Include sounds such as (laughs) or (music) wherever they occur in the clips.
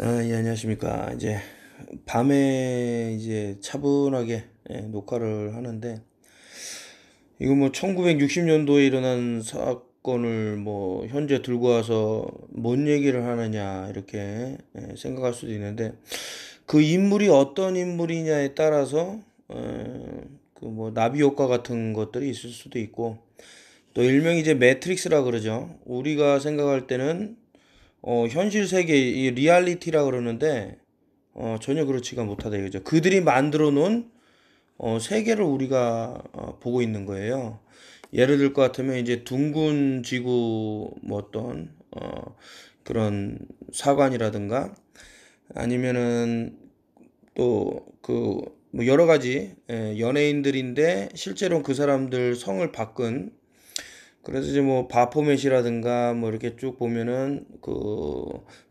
아, 예, 안녕하십니까. 이제 밤에 이제 차분하게 예, 녹화를 하는데 이거 뭐 1960년도에 일어난 사건을 뭐 현재 들고 와서 뭔 얘기를 하느냐 이렇게 예, 생각할 수도 있는데 그 인물이 어떤 인물이냐에 따라서 어, 그뭐 나비 효과 같은 것들이 있을 수도 있고 또 일명 이제 매트릭스라 그러죠. 우리가 생각할 때는 어, 현실 세계 이 리얼리티라 그러는데 어, 전혀 그렇지가 못하다 이거죠. 그들이 만들어 놓은 어, 세계를 우리가 어, 보고 있는 거예요. 예를 들 것 같으면 이제 둥근 지구 뭐 어떤 어, 그런 사관이라든가 아니면은 또 그 뭐 여러 가지 예, 연예인들인데 실제로 그 사람들 성을 바꾼 그래서 이제 뭐 바포맷이라든가 뭐 이렇게 쭉 보면은 그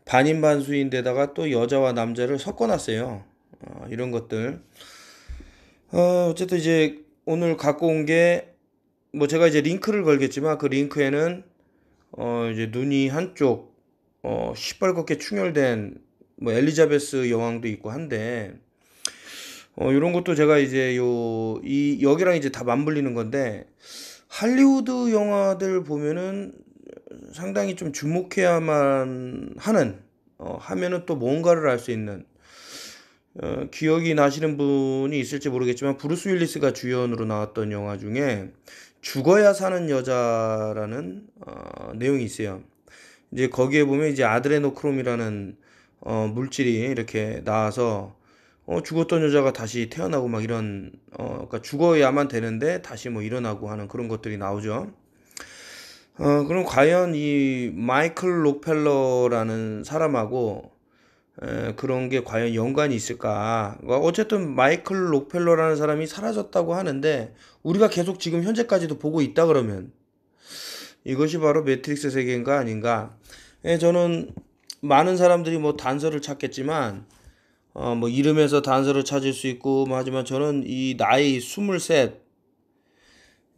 반인반수인데다가 또 여자와 남자를 섞어놨어요. 어, 이런 것들. 어, 어쨌든 이제 오늘 갖고 온 게 뭐 제가 이제 링크를 걸겠지만 그 링크에는 어 이제 눈이 한쪽 어 시뻘겋게 충혈된 뭐 엘리자베스 여왕도 있고 한데 어 이런 것도 제가 이제 요 이 여기랑 이제 다 맞물리는 건데 할리우드 영화들 보면은 상당히 좀 주목해야만 하는 어, 하면은 또 뭔가를 알 수 있는 어, 기억이 나시는 분이 있을지 모르겠지만 브루스 윌리스가 주연으로 나왔던 영화 중에 죽어야 사는 여자라는 어, 내용이 있어요. 이제 거기에 보면 이제 아드레노크롬이라는 어, 물질이 이렇게 나와서 어, 죽었던 여자가 다시 태어나고 막 이런 어, 그러니까 죽어야만 되는데 다시 뭐 일어나고 하는 그런 것들이 나오죠. 어, 그럼 과연 이 마이클 록펠러라는 사람하고 에, 그런 게 과연 연관이 있을까? 그러니까 어쨌든 마이클 록펠러라는 사람이 사라졌다고 하는데 우리가 계속 지금 현재까지도 보고 있다 그러면 이것이 바로 매트릭스 세계인가 아닌가? 에, 저는 많은 사람들이 뭐 단서를 찾겠지만 어, 뭐 이름에서 단서를 찾을 수 있고 뭐 하지만 저는 이 나이 스물셋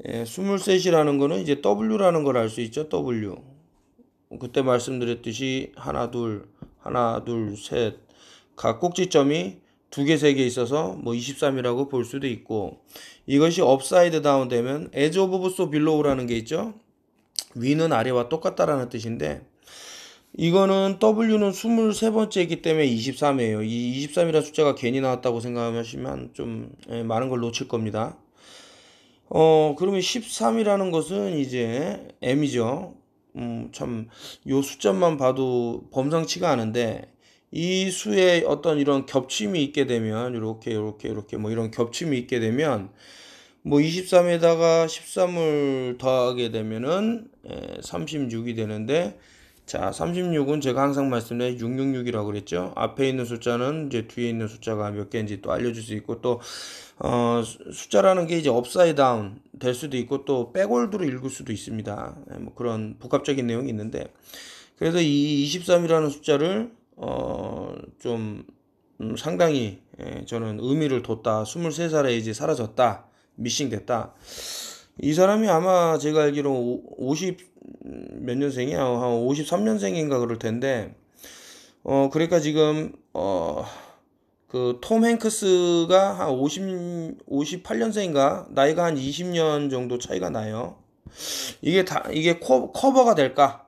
예, 스물셋이라는 거는 이제 W라는 걸 알 수 있죠. W. 그때 말씀드렸듯이 하나 둘 하나 둘 셋 각 꼭지점이 두 개 세 개 있어서 뭐 23이라고 볼 수도 있고 이것이 upside down 되면 as above so below라는 게 있죠. 위는 아래와 똑같다라는 뜻인데 이거는 W는 23번째이기 때문에 23이에요. 이 23이라는 숫자가 괜히 나왔다고 생각하시면 좀 예, 많은 걸 놓칠 겁니다. 어, 그러면 13이라는 것은 이제 M이죠. 음, 참, 요 숫자만 봐도 범상치가 않은데, 이 수에 어떤 이런 겹침이 있게 되면, 이렇게, 이렇게, 이렇게, 뭐 이런 겹침이 있게 되면, 뭐 23에다가 13을 더하게 되면은 36이 되는데, 자, 36은 제가 항상 말씀드린 666이라고 그랬죠. 앞에 있는 숫자는 이제 뒤에 있는 숫자가 몇 개인지 또 알려줄 수 있고 또 어, 숫자라는 게 이제 upside down 될 수도 있고 또 backward로 읽을 수도 있습니다. 예, 뭐 그런 복합적인 내용이 있는데 그래서 이 23이라는 숫자를 어, 좀 음, 상당히 예, 저는 의미를 뒀다. 23살에 이제 사라졌다. 미싱 됐다. 이 사람이 아마 제가 알기로 50 몇 년생이야? 한 53년생인가 그럴 텐데, 어, 그러니까 지금, 어, 그, 톰 행크스가 한 50, 58년생인가? 나이가 한 20년 정도 차이가 나요. 이게 다, 이게 커, 커버가 될까?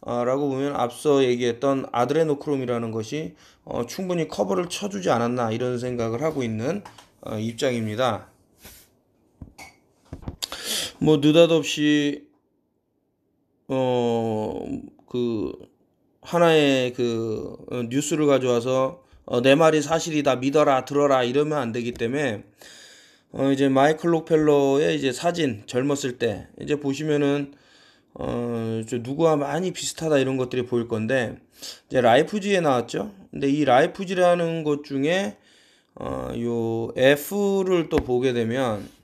어, 라고 보면 앞서 얘기했던 아드레노크롬이라는 것이 어, 충분히 커버를 쳐주지 않았나 이런 생각을 하고 있는 어, 입장입니다. 뭐 느닷없이 어, 그, 하나의 그 어, 뉴스를 가져와서 어, 내 말이 사실이다 믿어라 들어라 이러면 안 되기 때문에 어, 이제 마이클 록펠러의 이제 사진 젊었을 때 이제 보시면은 어, 저 누구와 많이 비슷하다 이런 것들이 보일 건데 이제 라이프지에 나왔죠. 근데 이 라이프지라는 것 중에 어, 요 F를 또 보게 되면 어,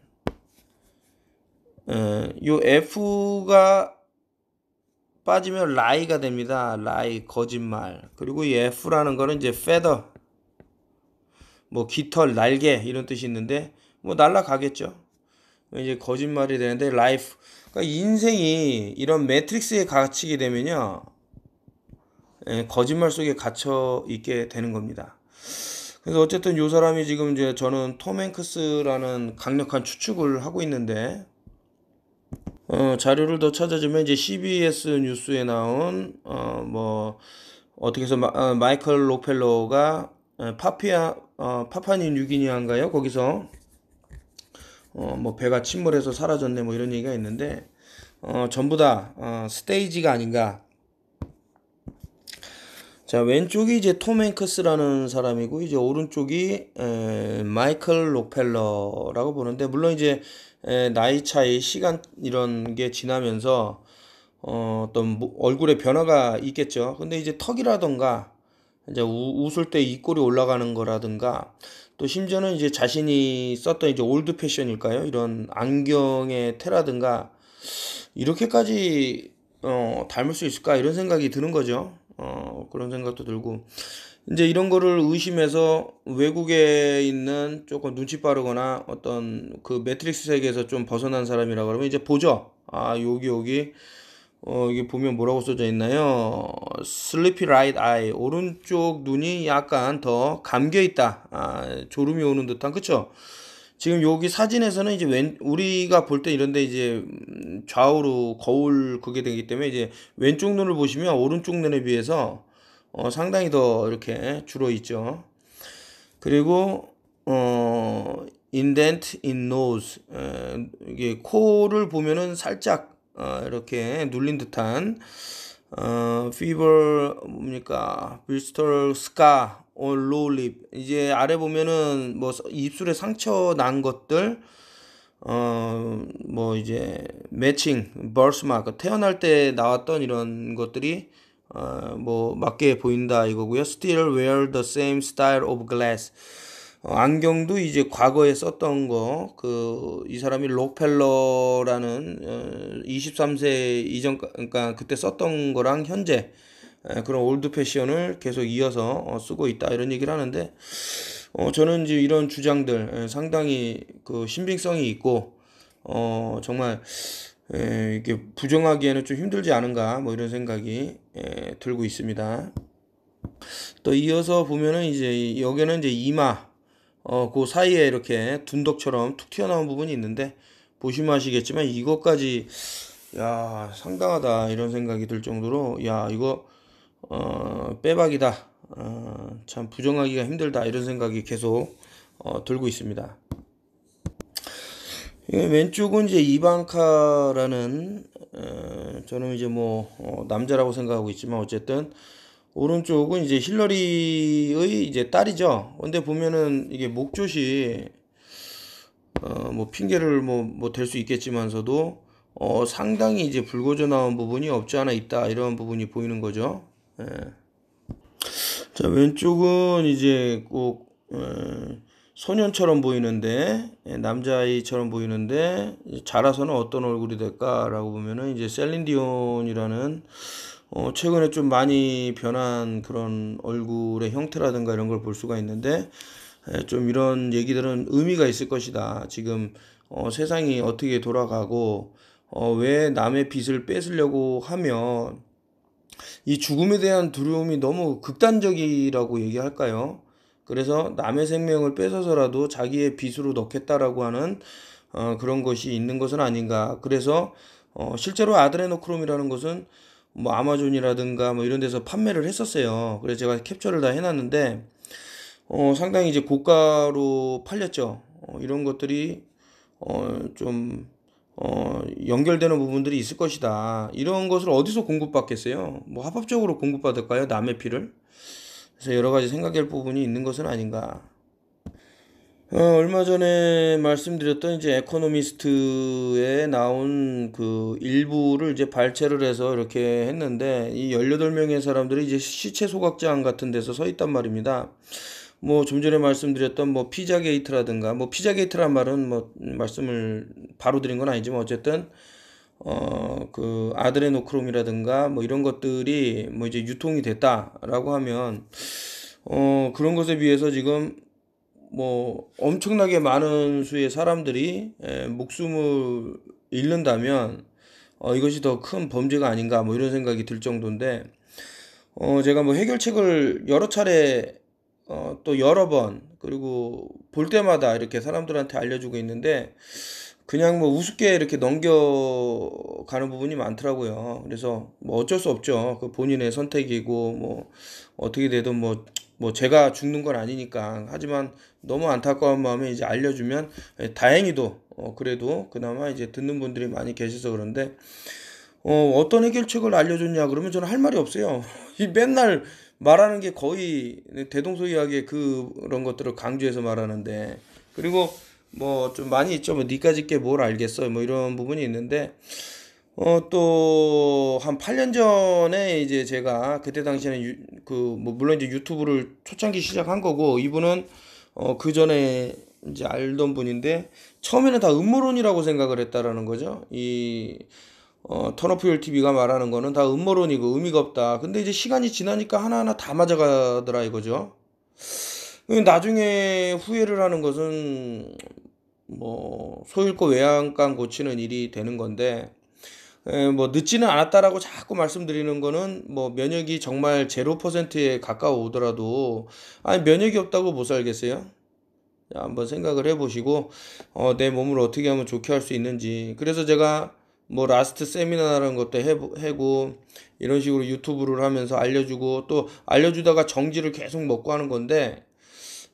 요 F가 빠지면 라이가 됩니다. 라이 거짓말. 그리고 이 F라는 거는 이제 feather 뭐 깃털, 날개 이런 뜻이 있는데 뭐 날라가겠죠. 이제 거짓말이 되는데 life 그러니까 인생이 이런 매트릭스에 갇히게 되면요. 예, 거짓말 속에 갇혀 있게 되는 겁니다. 그래서 어쨌든 요 사람이 지금 이제 저는 톰 행크스라는 강력한 추측을 하고 있는데 어, 자료를 더 찾아주면 이제 CBS 뉴스에 나온 어, 뭐 어떻게 해서 마, 어, 마이클 록펠러가 어, 파피아 어, 파파니 뉴기니아인가요? 거기서 어, 뭐 배가 침몰해서 사라졌네 뭐 이런 얘기가 있는데 어, 전부 다 어, 스테이지가 아닌가. 자 왼쪽이 이제 톰 행크스라는 사람이고 이제 오른쪽이 에, 마이클 록펠러라고 보는데 물론 이제 에, 나이 차이 시간 이런 게 지나면서 어, 어떤 얼굴에 변화가 있겠죠. 근데 이제 턱이라던가 이제 우, 웃을 때 입꼬리 올라가는 거라든가 또 심지어는 이제 자신이 썼던 이제 old fashion일까요? 이런 안경의 테라든가 이렇게까지 어, 닮을 수 있을까 이런 생각이 드는 거죠. 어, 그런 생각도 들고 이제 이런 거를 의심해서 외국에 있는 조금 눈치 빠르거나 어떤 그 매트릭스 세계에서 좀 벗어난 사람이라 그러면 이제 보죠. 아 여기 여기 어, 이게 보면 뭐라고 써져 있나요? sleepy right eye 오른쪽 눈이 약간 더 감겨 있다. 아, 졸음이 오는 듯한 그쵸? 지금 여기 사진에서는 이제 왼 우리가 볼 때 이런데 이제 좌우로 거울 그게 되기 때문에 이제 왼쪽 눈을 보시면 오른쪽 눈에 비해서 어, 상당히 더 이렇게 줄어 있죠. 그리고 어 indent in nose 에, 이게 코를 보면은 살짝 어, 이렇게 눌린 듯한 어, fever 뭡니까 bristol scar on low lip 이제 아래 보면은 뭐 입술에 상처 난 것들 어 뭐 이제 matching birthmark 태어날 때 나왔던 이런 것들이 어 뭐 맞게 보인다 이거고요. Still wear the same style of glass. 어, 안경도 이제 과거에 썼던 거, 그, 이 사람이 록펠러라는, 어, 23세 이전, 그러니까 그때 썼던 거랑 현재, 에, 그런 old fashion을 계속 이어서 어, 쓰고 있다, 이런 얘기를 하는데, 어, 저는 이제 이런 주장들 에, 상당히 그 신빙성이 있고, 어, 정말, 에, 이게 부정하기에는 좀 힘들지 않은가, 뭐 이런 생각이 에, 들고 있습니다. 또 이어서 보면은 이제 여기는 이제 이마, 어, 그 사이에 이렇게 둔덕처럼 툭 튀어나온 부분이 있는데 보시면 아시겠지만 이것까지 야 상당하다 이런 생각이 들 정도로 야 이거 어, 빼박이다 어, 참 부정하기가 힘들다 이런 생각이 계속 어, 들고 있습니다. 왼쪽은 이제 이방카라는 어, 저는 이제 뭐 어, 남자라고 생각하고 있지만 어쨌든 오른쪽은 이제 힐러리의 이제 딸이죠. 근데 보면은 이게 목젖이 어 뭐 핑계를 뭐 뭐 될 수 있겠지만서도 어 상당히 이제 붉어져 나온 부분이 없지 않아 있다 이런 부분이 보이는 거죠. 예. 자 왼쪽은 이제 꼭 예, 소년처럼 보이는데 예, 남자아이처럼 보이는데 자라서는 어떤 얼굴이 될까라고 보면은 이제 셀린디온이라는 어, 최근에 좀 많이 변한 그런 얼굴의 형태라든가 이런 걸 볼 수가 있는데 에, 좀 이런 얘기들은 의미가 있을 것이다. 지금 어, 세상이 어떻게 돌아가고 어, 왜 남의 빚을 뺏으려고 하면 이 죽음에 대한 두려움이 너무 극단적이라고 얘기할까요? 그래서 남의 생명을 뺏어서라도 자기의 빚으로 넣겠다라고 하는 어, 그런 것이 있는 것은 아닌가. 그래서 어, 실제로 아드레노크롬이라는 것은 뭐 아마존이라든가 뭐 이런 데서 판매를 했었어요. 그래서 제가 캡처를 다 해놨는데 어, 상당히 이제 고가로 팔렸죠. 어, 이런 것들이 어, 좀 어, 연결되는 부분들이 있을 것이다. 이런 것을 어디서 공급받겠어요? 뭐 합법적으로 공급받을까요? 남의 피를? 그래서 여러 가지 생각할 부분이 있는 것은 아닌가. 어, 얼마 전에 말씀드렸던 이제 에코노미스트에 나온 그 일부를 이제 발췌를 해서 이렇게 했는데 이 18명의 사람들이 이제 시체 소각장 같은 데서 서 있단 말입니다. 뭐좀 전에 말씀드렸던 뭐 피자 게이트라든가 뭐 피자 게이트란 말은 뭐 말씀을 바로 드린 건 아니지만 어쨌든 어 그 아드레노크롬이라든가 뭐 이런 것들이 뭐 이제 유통이 됐다라고 하면 어 그런 것에 비해서 지금 뭐 엄청나게 많은 수의 사람들이 에, 목숨을 잃는다면 어, 이것이 더 큰 범죄가 아닌가 뭐 이런 생각이 들 정도인데 어, 제가 뭐 해결책을 여러 차례, 어, 또 여러 번, 그리고 볼 때마다 이렇게 사람들한테 알려주고 있는데, 그냥 뭐 우습게 이렇게 넘겨가는 부분이 많더라고요. 그래서 뭐 어쩔 수 없죠. 그 본인의 선택이고, 뭐, 어떻게 되든 뭐, 뭐 제가 죽는 건 아니니까. 하지만 너무 안타까운 마음에 이제 알려주면, 예, 다행히도, 어, 그래도 그나마 이제 듣는 분들이 많이 계셔서 그런데, 어, 어떤 해결책을 알려줬냐 그러면 저는 할 말이 없어요. (laughs) 이 맨날 말하는 게 거의 대동소이하게 그런 것들을 강조해서 말하는데 그리고 뭐 좀 많이 있죠. 뭐 니까짓 게 뭘 알겠어. 뭐 이런 부분이 있는데 어, 또, 한 8년 전에 이제 제가 그때 당시에는 유, 그, 뭐, 물론 이제 유튜브를 초창기 시작한 거고, 이분은, 어, 그 전에 이제 알던 분인데, 처음에는 다 음모론이라고 생각을 했다라는 거죠. 이, 어, 턴오프율 TV가 말하는 거는 다 음모론이고 의미가 없다. 근데 이제 시간이 지나니까 하나하나 다 맞아가더라 이거죠. 나중에 후회를 하는 것은 뭐 소잃고 외양간 고치는 일이 되는 건데 에, 뭐 늦지는 않았다라고 자꾸 말씀드리는 거는 뭐 면역이 정말 0%에 가까워 오더라도 아니 면역이 없다고 못 살겠어요? 한번 생각을 해보시고 어, 내 몸을 어떻게 하면 좋게 할 수 있는지 그래서 제가 뭐 last 세미나라는 것도 하고 이런 식으로 유튜브를 하면서 알려주고 또 알려주다가 정지를 계속 먹고 하는 건데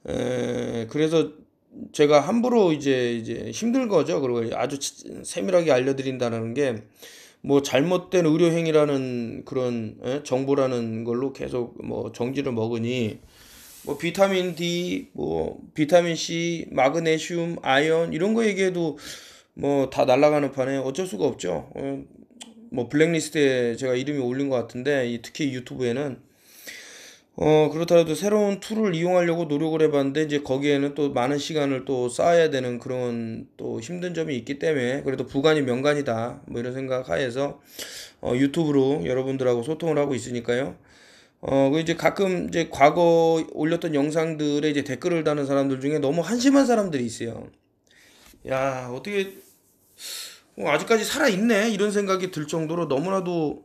에, 그래서 제가 함부로 이제 이제 힘든 거죠. 그리고 아주 세밀하게 알려드린다는 게 뭐 잘못된 의료 행위라는 그런 에? 정보라는 걸로 계속 뭐 정지를 먹으니 뭐 비타민 D, 뭐 비타민 C, 마그네슘, 아연 이런 거 얘기해도 뭐 다 날아가는 판에 어쩔 수가 없죠. 어, 뭐 블랙리스트에 제가 이름이 올린 것 같은데 특히 유튜브에는 어 그렇더라도 새로운 tool을 이용하려고 노력을 해봤는데 이제 거기에는 또 많은 시간을 또 쌓아야 되는 그런 또 힘든 점이 있기 때문에 그래도 구관이 명관이다 뭐 이런 생각 하에서 어 유튜브로 여러분들하고 소통을 하고 있으니까요. 어, 그 이제 가끔 이제 과거 올렸던 영상들에 이제 댓글을 다는 사람들 중에 너무 한심한 사람들이 있어요. 야, 어떻게 어, 아직까지 살아 있네 이런 생각이 들 정도로 너무나도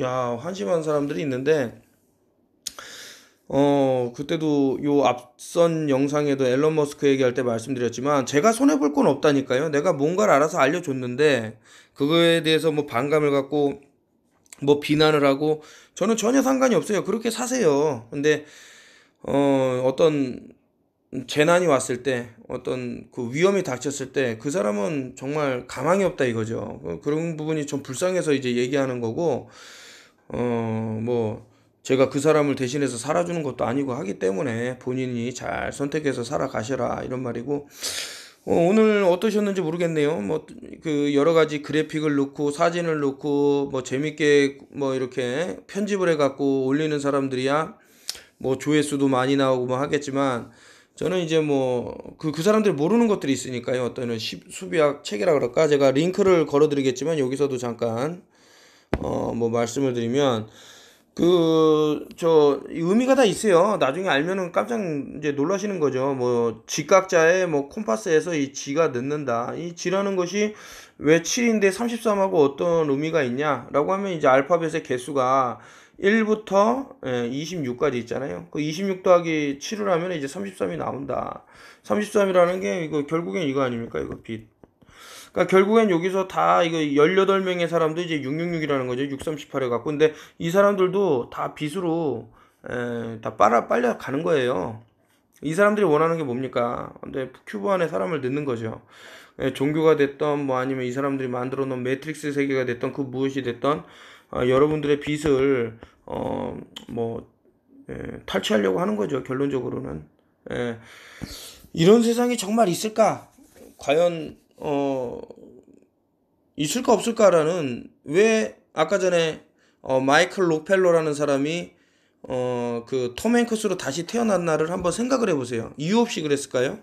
야 한심한 사람들이 있는데 어 그때도 요 앞선 영상에도 앨런 머스크 얘기할 때 말씀드렸지만 제가 손해 볼 건 없다니까요. 내가 뭔가를 알아서 알려 줬는데 그거에 대해서 뭐 반감을 갖고 뭐 비난을 하고 저는 전혀 상관이 없어요. 그렇게 사세요. 근데 어 어떤 재난이 왔을 때 어떤 그 위험이 닥쳤을 때 그 사람은 정말 가망이 없다 이거죠. 그, 그런 부분이 좀 불쌍해서 이제 얘기하는 거고 어뭐 제가 그 사람을 대신해서 살아주는 것도 아니고 하기 때문에 본인이 잘 선택해서 살아가셔라 이런 말이고 어, 오늘 어떠셨는지 모르겠네요. 뭐 그 여러 가지 그래픽을 넣고 사진을 넣고 뭐 재밌게 뭐 이렇게 편집을 해 갖고 올리는 사람들이야 뭐 조회수도 많이 나오고 뭐 하겠지만 저는 이제 뭐그그 사람들이 모르는 것들이 있으니까요. 어떤 수비학 책이라 그럴까 제가 링크를 걸어 드리겠지만 여기서도 잠깐 어 뭐 말씀을 드리면 그 저 의미가 다 있어요. 나중에 알면은 깜짝 이제 놀라시는 거죠. 뭐 직각자의 뭐 콤파스에서 이 지가 늦는다. 이 지라는 것이 왜 7인데 33하고 어떤 의미가 있냐라고 하면 이제 알파벳의 개수가 1부터 26까지 예, 있잖아요. 그 26 더하기 7을 하면 이제 33이 나온다. 33이라는 게 이거 결국엔 이거 아닙니까? 이거 빛. 그러니까 결국엔 여기서 다 이거 18명의 사람도 이제 666이라는 거죠. 638에 갖고. 근데 이 사람들도 다 빛으로 에, 예, 다 빨아 빨려 가는 거예요. 이 사람들이 원하는 게 뭡니까? 근데 큐브 안에 사람을 넣는 거죠. 에, 예, 종교가 됐던 뭐 아니면 이 사람들이 만들어 놓은 매트릭스 세계가 됐던 그 무엇이 됐던 어, 여러분들의 빛을 어, 뭐 예, 탈취하려고 하는 거죠. 결론적으로는 예, 이런 세상이 정말 있을까? 과연 어, 있을까 없을까라는 왜 아까 전에 어, 마이클 록펠러라는 사람이 어, 그 톰 행크스로 다시 날을 한번 생각을 해보세요. 이유 없이 그랬을까요?